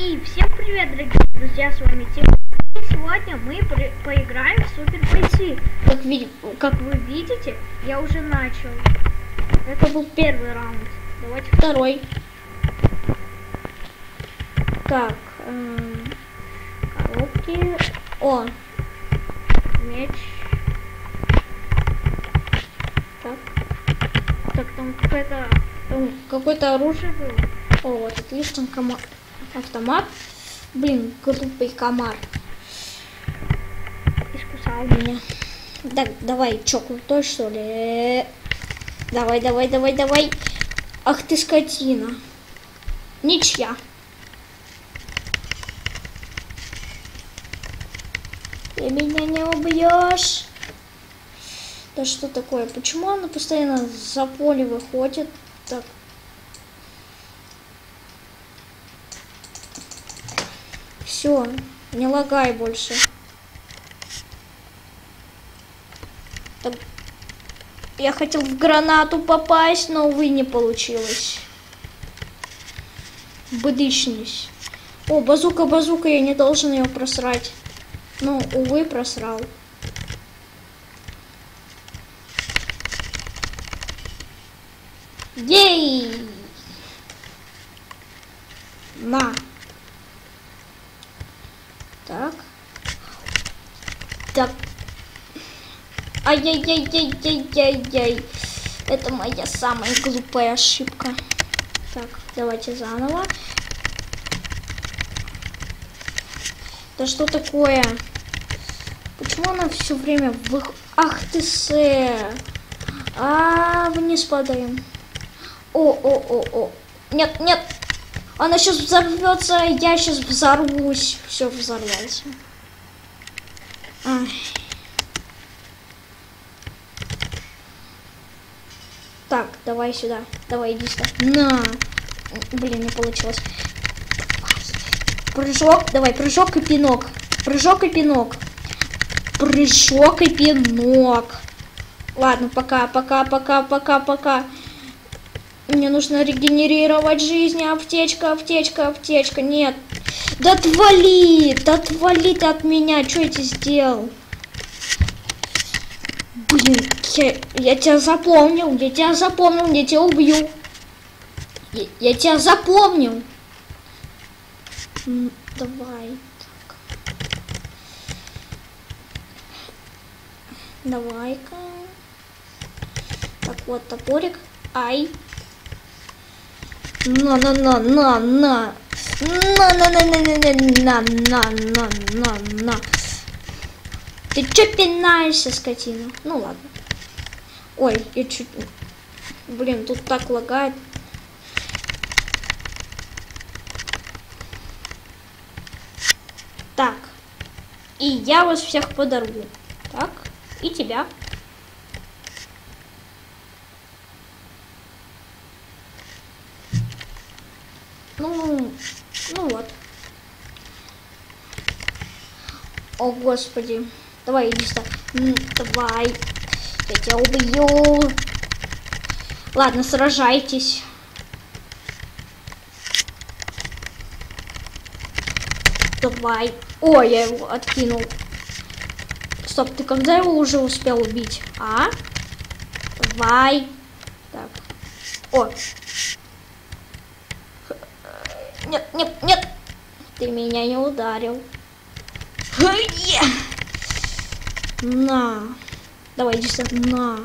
И всем привет, дорогие друзья, с вами Тим. И сегодня мы поиграем в Супер Бойцы. Как, ви- как вы видите, я уже начал. Это был первый раунд. Давайте второй. Так, эм, коробки. О, меч. Так, так там какая-то, там какое-то оружие было. О, вот отлично, кома- автомат. Блин, глупый комар. Искусал меня. Так, давай, чё, что ли? Давай, давай, давай, давай. Ах ты скотина. Ничья. Ты меня не убьешь. Да что такое? Почему она постоянно за поле выходит? Так. Все, не лагай больше. Так, Я хотел в гранату попасть, но, увы, не получилось. Бдычнись. О, базука, базука, я не должен ее просрать. Ну, увы, просрал. Ей! На. Так. Так. Ай-яй-яй-яй-яй-яй-яй. Это моя самая глупая ошибка. Так, давайте заново. Да что такое? Почему она все время вы... Ах ты сэ! А, вниз падаем. О, о, о, о. Нет, нет. Она сейчас взорвется, я сейчас взорвусь. Все взорвался. Так, давай сюда. Давай, иди сюда. На. Блин, не получилось. Прыжок. Давай, прыжок и пинок. Прыжок и пинок. Прыжок и пинок. Ладно, пока, пока, пока, пока, пока. Мне нужно регенерировать жизнь. Аптечка, аптечка, аптечка. Нет. Да отвали! Да отвали ты от меня. Что я тебе сделал? Блин, я, я тебя запомнил. Я тебя запомнил. Я тебя убью. Я, я тебя запомнил. Давай. Так. Давай-ка. Так, вот топорик. Ай. На, на, на, на, на. На, на, на, на, на, на, на, на, на, на, на. Ты чё пинаешься, скотина? Ну ладно. Ой, я чуть... Блин, тут так лагает. Так. И я вас всех подорву. Так. И тебя. Ну, ну вот. О, господи. Давай, иди сюда. Давай. Я тебя убью. Ладно, сражайтесь. Давай. О, я его откинул. Стоп, ты когда его уже успел убить? А? Давай. Так. О. Нет, нет, нет. Ты меня не ударил. На. Давай, иди сюда. На.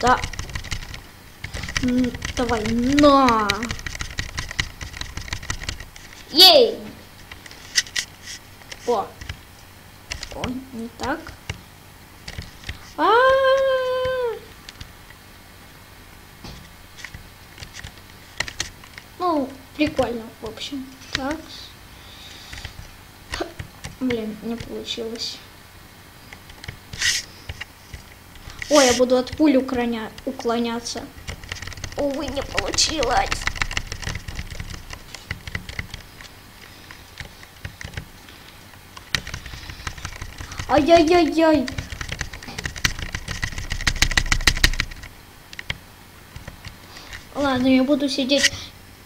Да. Давай, на. Ей! О. О, не так. А, -а, -а. Ну, прикольно, в общем. Так. Блин, не получилось. Ой, я буду от пули уклоня... уклоняться. Увы, не получилось. Ай-яй-яй-яй. Ладно, я буду сидеть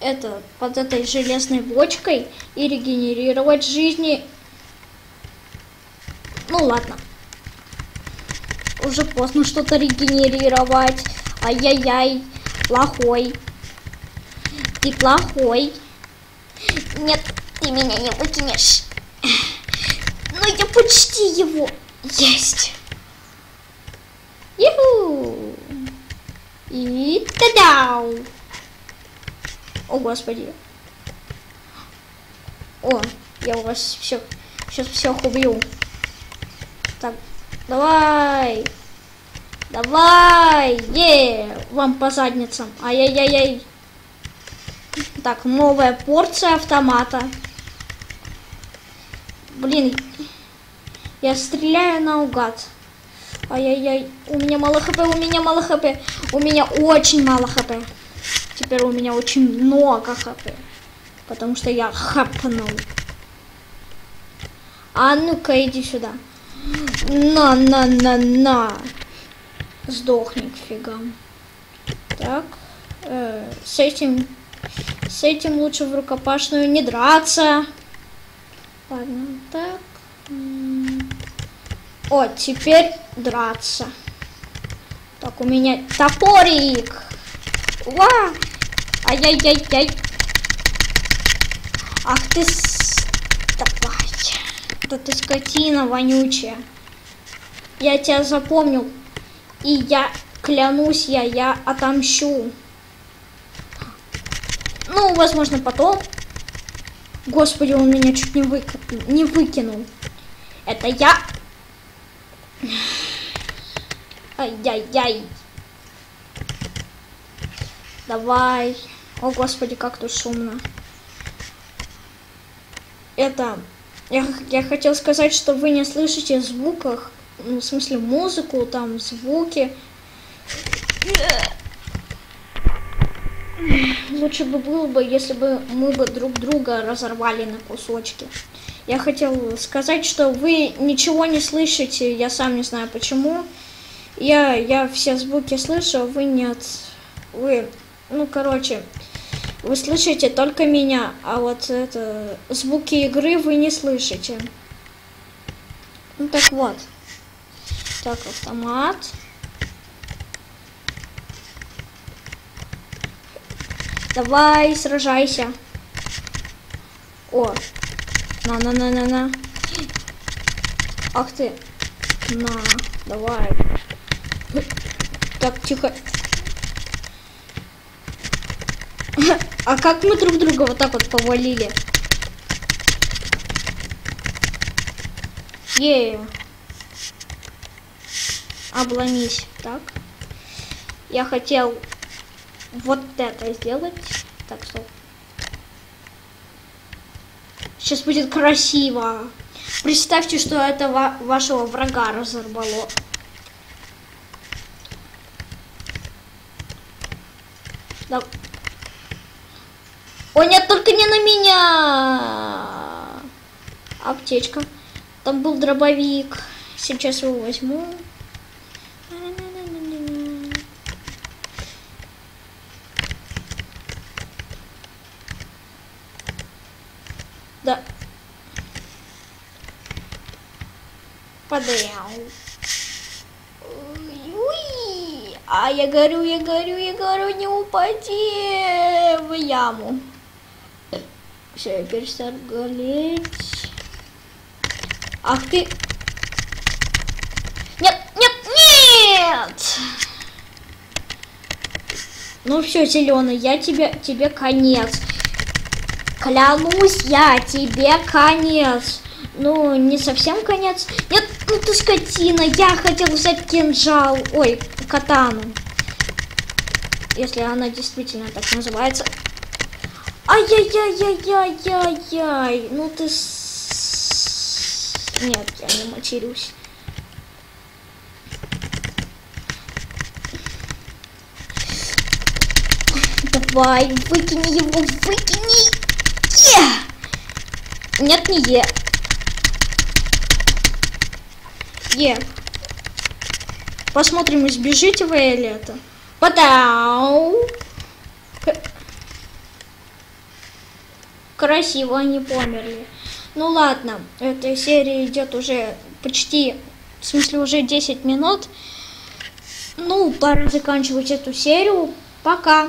это под этой железной бочкой и регенерировать жизни. Ну ладно. Уже поздно что-то регенерировать. Ай-яй-яй. Плохой. Ты плохой. Нет, ты меня не выкинешь. Ну я почти его. Есть. Юху. И та-дау. О, господи. О, я у вас все, сейчас всех убью. Так, давай. Давай, е, вам по задницам. Ай-яй-яй-яй. Так, новая порция автомата. Блин, я стреляю наугад. Ай-яй-яй, у меня мало хп, у меня мало хп. У меня очень мало хп. Теперь у меня очень много хп. Потому что я хапнул. А ну-ка, иди сюда. На-на-на-на. Сдохни к фигам. Так. Э, с этим... С этим лучше в рукопашную не драться. Ладно, так. О, теперь драться. Так, у меня топорик. Ва! Ай-яй-яй-яй. Ах ты с... Да ты скотина вонючая. Я тебя запомнил. И я клянусь, я, я отомщу. Ну, возможно, потом. Господи, он меня чуть не, вы... не выкинул. Это я. Ай-яй-яй. Давай. О, господи, как тут шумно. Это... Я, я хотел сказать, что вы не слышите звуках, ну, в смысле музыку, там, звуки. Лучше бы было бы, если бы мы бы друг друга разорвали на кусочки. Я хотел сказать, что вы ничего не слышите, я сам не знаю почему. Я, я все звуки слышу, а вы нет. Вы, ну, короче, вы слышите только меня, а вот это звуки игры вы не слышите. Ну так вот. Так, автомат. Давай, сражайся. О, на-на-на-на-на. Ах ты. На, давай. Так, тихо. А как мы друг друга вот так вот повалили? Е. Обломись. Так. Я хотел вот это сделать. Так, стоп. Сейчас будет красиво. Представьте, что это ва вашего врага разорвало. Да. О, нет, только не на меня. Аптечка. Там был дробовик. Сейчас его возьму. Да. Подъел. А я горю, я горю, я горю, не упади в яму. Все, перестал гореть. Ах ты. Нет, нет, нет! Ну все, зеленый, я тебе, тебе конец. Клянусь я, тебе конец. Ну, не совсем конец. Нет, ну ты скотина, я хотел взять кинжал. Ой, катану. Если она действительно так называется. Ай-яй-яй-яй-яй-яй. Ну ты... Нет, я не матерюсь. Давай, выкини его, выкини. Е! Нет, не Е. Е. Посмотрим, избежите вы или это. Потау. Красиво они померли. Ну ладно, эта серия идет уже почти, в смысле уже 10 минут. Ну, пора заканчивать эту серию. Пока.